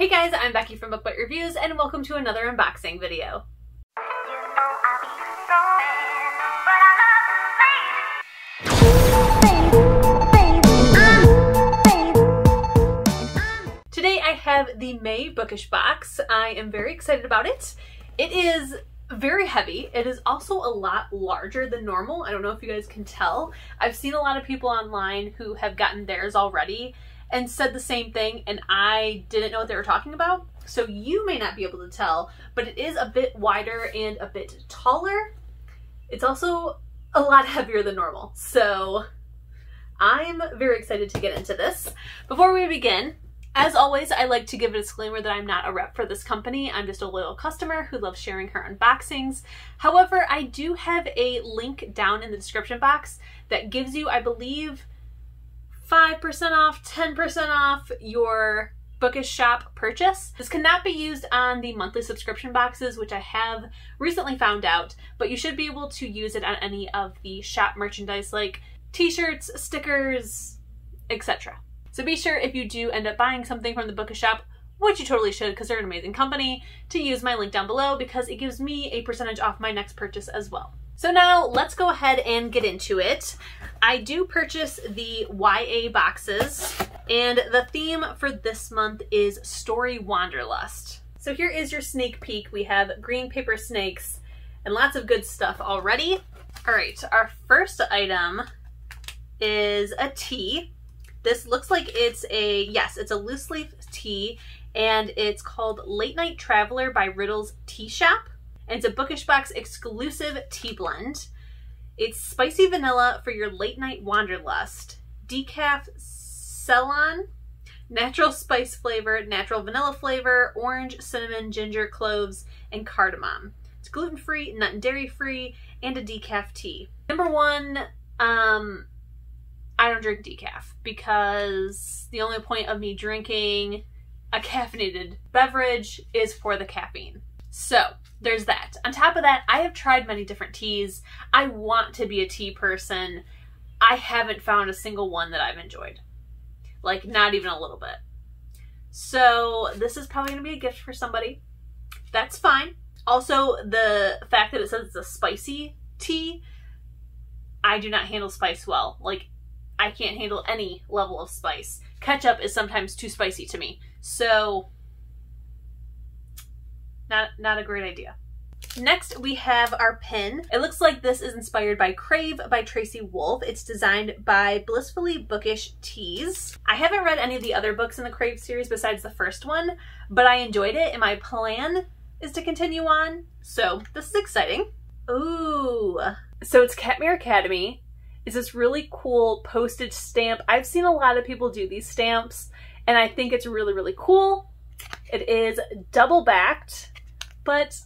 Hey guys, I'm Becky from Book Bite Reviews and welcome to another unboxing video. Today I have the May Bookish box. I am very excited about it. It is very heavy. It is also a lot larger than normal. I don't know if you guys can tell. I've seen a lot of people online who have gotten theirs already and said the same thing and I didn't know what they were talking about. So you may not be able to tell, but it is a bit wider and a bit taller. It's also a lot heavier than normal. So I'm very excited to get into this. Before we begin, as always, I like to give a disclaimer that I'm not a rep for this company. I'm just a loyal customer who loves sharing her unboxings. However, I do have a link down in the description box that gives you, I believe, 5% off, 10% off your Bookish Shop purchase. This cannot be used on the monthly subscription boxes, which I have recently found out, but you should be able to use it on any of the shop merchandise like t-shirts, stickers, etc. So be sure if you do end up buying something from the Bookish Shop, which you totally should because they're an amazing company, to use my link down below because it gives me a percentage off my next purchase as well. So now let's go ahead and get into it. I do purchase the YA boxes and the theme for this month is Story Wanderlust. So here is your sneak peek. We have green paper snakes and lots of good stuff already. All right, our first item is a tea. This looks like it's a, yes, it's a loose leaf tea and it's called Late Night Traveler by Riddle's Tea Shoppe and it's a Bookish Box exclusive tea blend. It's spicy vanilla for your late night wanderlust. Decaf Ceylon, natural spice flavor, natural vanilla flavor, orange, cinnamon, ginger, cloves, and cardamom. It's gluten-free, nut and dairy-free, and a decaf tea. Number one, um, I don't drink decaf because the only point of me drinking a caffeinated beverage is for the caffeine. So there's that. On top of that, I have tried many different teas. I want to be a tea person. I haven't found a single one that I've enjoyed. Like, not even a little bit. So, this is probably going to be a gift for somebody. That's fine. Also, the fact that it says it's a spicy tea, I do not handle spice well. Like, I can't handle any level of spice. Ketchup is sometimes too spicy to me. So, not, not a great idea. Next, we have our pin. It looks like this is inspired by Crave by Tracy Wolff. It's designed by Blissfully Bookish Tees. I haven't read any of the other books in the Crave series besides the first one, but I enjoyed it and my plan is to continue on. So this is exciting. Ooh. So it's Katmere Academy. It's this really cool postage stamp. I've seen a lot of people do these stamps and I think it's really, really cool. It is double backed but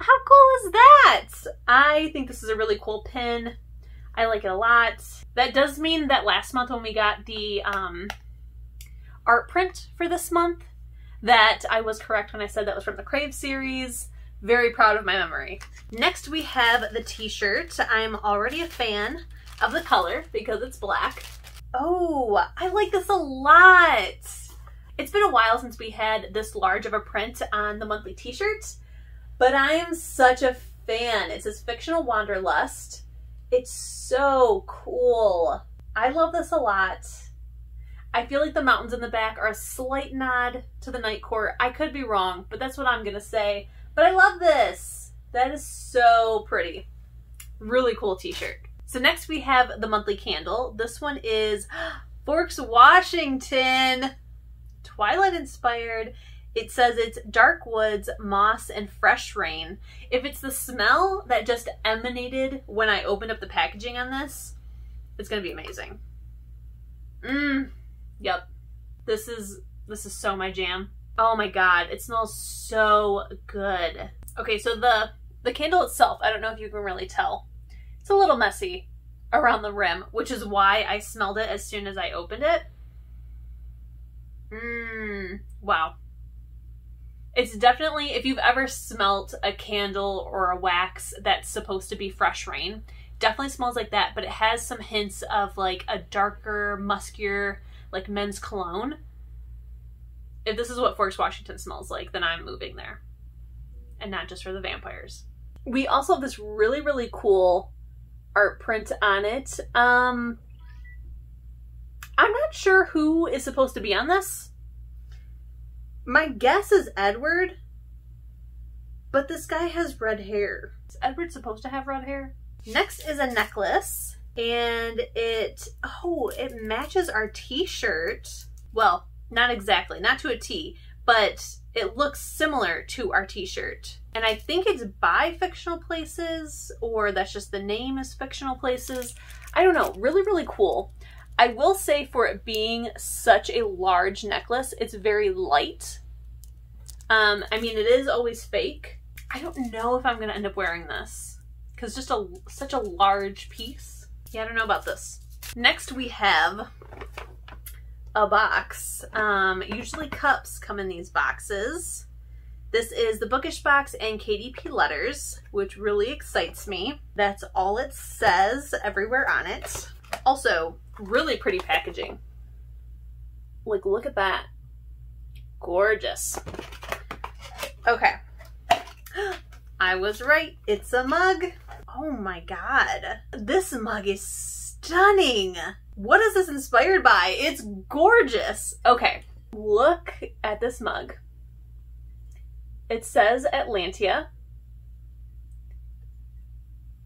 how cool is that? I think this is a really cool pin. I like it a lot. That does mean that last month when we got the um, art print for this month, that I was correct when I said that was from the Crave series. Very proud of my memory. Next we have the t-shirt. I'm already a fan of the color because it's black. Oh, I like this a lot. It's been a while since we had this large of a print on the monthly t-shirts. But I am such a fan. It says Fictional Wanderlust. It's so cool. I love this a lot. I feel like the mountains in the back are a slight nod to the night court. I could be wrong, but that's what I'm going to say. But I love this. That is so pretty. Really cool t-shirt. So next we have the monthly candle. This one is Forks Washington. Twilight inspired. It says it's dark woods, moss, and fresh rain. If it's the smell that just emanated when I opened up the packaging on this, it's gonna be amazing. Mmm. Yep. This is this is so my jam. Oh my god, it smells so good. Okay, so the the candle itself, I don't know if you can really tell. It's a little messy around the rim, which is why I smelled it as soon as I opened it. Mmm. Wow. It's definitely, if you've ever smelt a candle or a wax that's supposed to be fresh rain, definitely smells like that, but it has some hints of like a darker, muskier, like men's cologne. if this is what Forks, Washington smells like, then I'm moving there. And not just for the vampires. We also have this really, really cool art print on it. Um, I'm not sure who is supposed to be on this. My guess is Edward, but this guy has red hair. Is Edward supposed to have red hair? Next is a necklace, and it, oh, it matches our t-shirt. Well, not exactly, not to a T, but it looks similar to our t-shirt. And I think it's by Fictional Places, or that's just the name is Fictional Places. I don't know, really, really cool. I will say for it being such a large necklace, it's very light. Um, I mean, it is always fake. I don't know if I'm going to end up wearing this because just a such a large piece. Yeah, I don't know about this. Next we have a box. Um, usually cups come in these boxes. This is the Bookish box and KDP letters, which really excites me. That's all it says everywhere on it. Also, really pretty packaging. Like, look at that. Gorgeous. Okay. I was right. It's a mug. Oh my god. This mug is stunning. What is this inspired by? It's gorgeous. Okay. Look at this mug. It says Atlantia.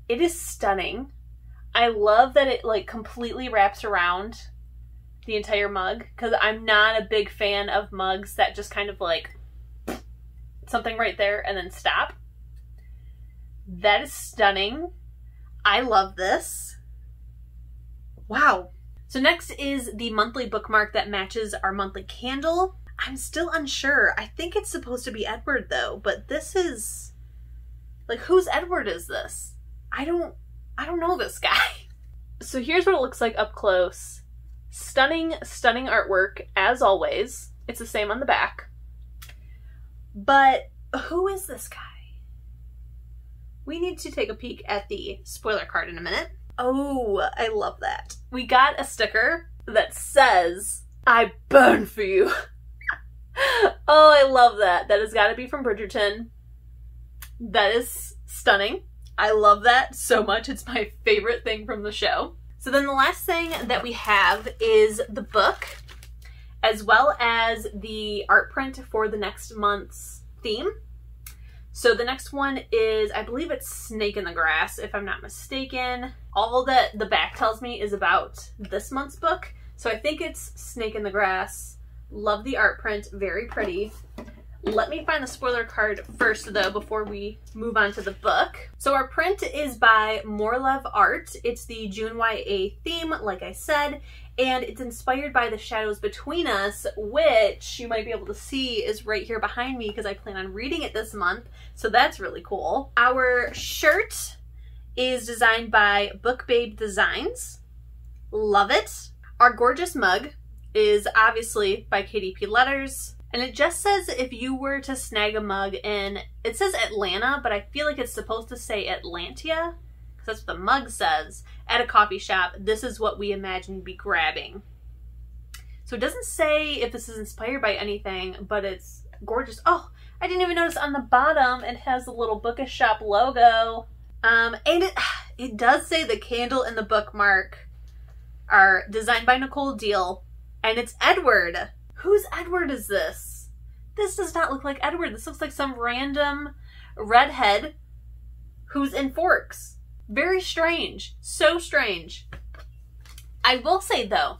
It is stunning. I love that it like completely wraps around the entire mug because I'm not a big fan of mugs that just kind of like something right there and then stop. That is stunning. I love this. Wow. So next is the monthly bookmark that matches our monthly candle. I'm still unsure. I think it's supposed to be Edward though, but this is like whose Edward is this? I don't I don't know this guy. So here's what it looks like up close. Stunning, stunning artwork as always. It's the same on the back. But who is this guy? We need to take a peek at the spoiler card in a minute. Oh, I love that. We got a sticker that says, I burn for you. oh, I love that. That has got to be from Bridgerton. That is stunning. I love that so much. It's my favorite thing from the show. So then the last thing that we have is the book, as well as the art print for the next month's theme. So the next one is, I believe it's Snake in the Grass, if I'm not mistaken. All that the back tells me is about this month's book. So I think it's Snake in the Grass. Love the art print, very pretty. Let me find the spoiler card first though before we move on to the book. So our print is by More Love Art. It's the June YA theme, like I said, and it's inspired by the shadows between us, which you might be able to see is right here behind me because I plan on reading it this month. So that's really cool. Our shirt is designed by Book Babe Designs. Love it. Our gorgeous mug is obviously by KDP Letters. And it just says if you were to snag a mug in, it says Atlanta, but I feel like it's supposed to say Atlantia, because that's what the mug says, at a coffee shop, this is what we imagine be grabbing. So it doesn't say if this is inspired by anything, but it's gorgeous. Oh, I didn't even notice on the bottom it has the little bookish shop logo. Um, and it, it does say the candle and the bookmark are designed by Nicole Deal, and it's Edward. Whose Edward is this? This does not look like Edward. This looks like some random redhead who's in Forks. Very strange. So strange. I will say though,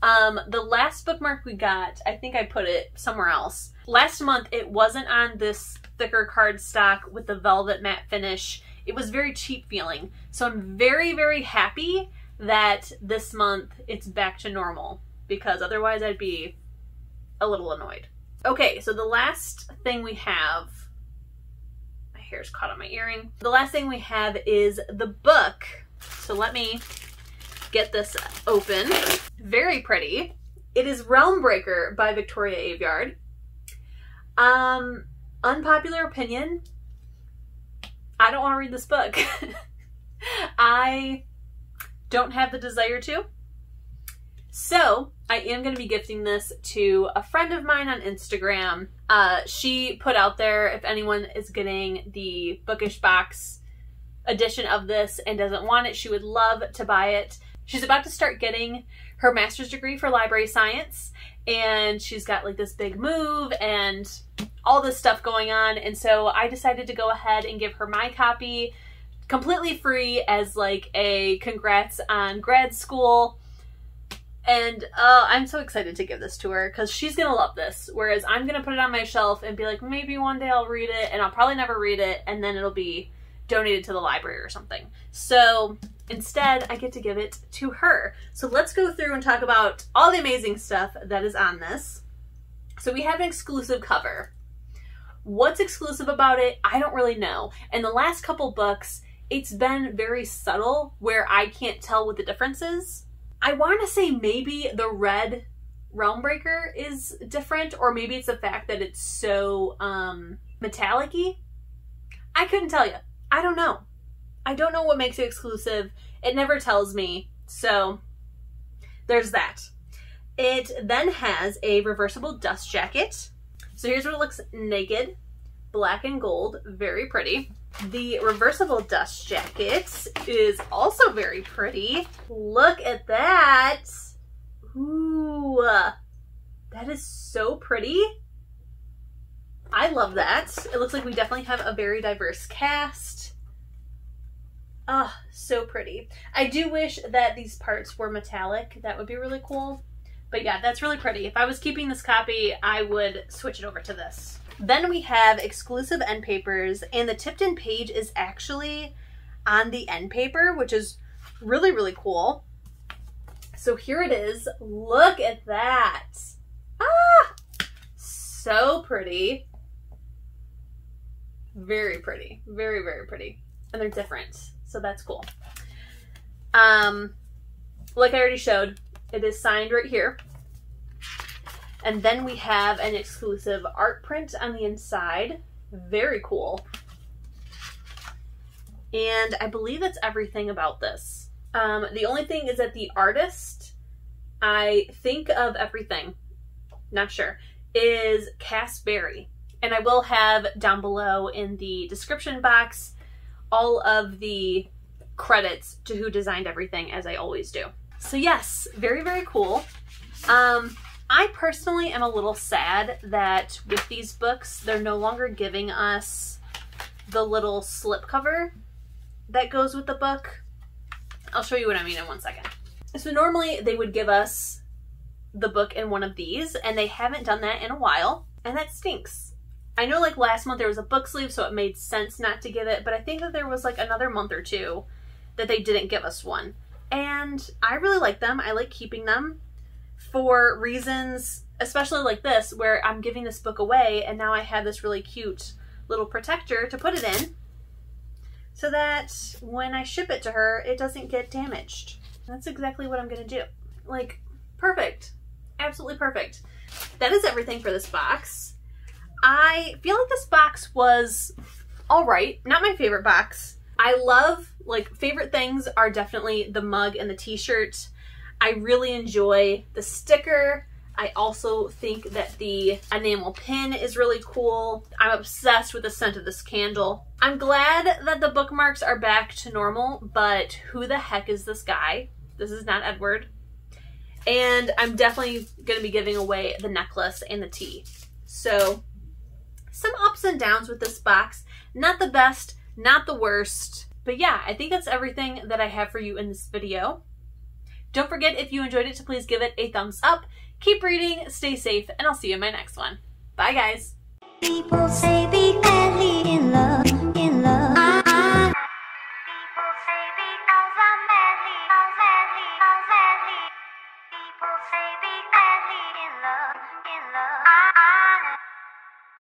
um, the last bookmark we got, I think I put it somewhere else. Last month, it wasn't on this thicker cardstock with the velvet matte finish. It was very cheap feeling. So I'm very, very happy that this month it's back to normal because otherwise I'd be a little annoyed. Okay, so the last thing we have, my hair's caught on my earring. The last thing we have is the book. So let me get this open. Very pretty. It is Realmbreaker by Victoria Aveyard. Um, unpopular opinion, I don't want to read this book. I don't have the desire to. So I am going to be gifting this to a friend of mine on Instagram. Uh, she put out there if anyone is getting the bookish box edition of this and doesn't want it, she would love to buy it. She's about to start getting her master's degree for library science and she's got like this big move and all this stuff going on and so I decided to go ahead and give her my copy completely free as like a congrats on grad school and uh, I'm so excited to give this to her because she's gonna love this. Whereas I'm gonna put it on my shelf and be like, maybe one day I'll read it, and I'll probably never read it, and then it'll be donated to the library or something. So instead, I get to give it to her. So let's go through and talk about all the amazing stuff that is on this. So we have an exclusive cover. What's exclusive about it? I don't really know. In the last couple books, it's been very subtle where I can't tell what the difference is. I want to say maybe the red Realmbreaker is different, or maybe it's the fact that it's so um, metallic -y. I couldn't tell you. I don't know. I don't know what makes it exclusive. It never tells me. So there's that. It then has a reversible dust jacket. So here's what it looks naked, black and gold, very pretty. The reversible dust jacket is also very pretty. Look at that. Ooh, that is so pretty. I love that. It looks like we definitely have a very diverse cast. Ah, oh, so pretty. I do wish that these parts were metallic. That would be really cool. But yeah, that's really pretty. If I was keeping this copy, I would switch it over to this. Then we have exclusive end papers, and the tip-in page is actually on the end paper, which is really, really cool. So here it is. Look at that. Ah! So pretty. Very pretty. Very, very pretty. And they're different. So that's cool. Um, like I already showed, it is signed right here. And then we have an exclusive art print on the inside. Very cool. And I believe that's everything about this. Um, the only thing is that the artist, I think of everything, not sure, is Cassberrie. And I will have down below in the description box all of the credits to who designed everything as I always do. So yes, very, very cool. Um, I personally am a little sad that with these books, they're no longer giving us the little slip cover that goes with the book. I'll show you what I mean in one second. So normally they would give us the book in one of these and they haven't done that in a while and that stinks. I know like last month there was a book sleeve so it made sense not to give it, but I think that there was like another month or two that they didn't give us one. And I really like them. I like keeping them for reasons, especially like this, where I'm giving this book away and now I have this really cute little protector to put it in so that when I ship it to her, it doesn't get damaged. That's exactly what I'm to do. Like, perfect. Absolutely perfect. That is everything for this box. I feel like this box was all right. Not my favorite box. I love, like, favorite things are definitely the mug and the t-shirt. I really enjoy the sticker. I also think that the enamel pin is really cool. I'm obsessed with the scent of this candle. I'm glad that the bookmarks are back to normal, but who the heck is this guy? This is not Edward. And I'm definitely going to be giving away the necklace and the tea. So some ups and downs with this box. Not the best, not the worst. But yeah, I think that's everything that I have for you in this video. Don't forget, if you enjoyed it, to please give it a thumbs up. Keep reading, stay safe, and I'll see you in my next one. Bye, guys.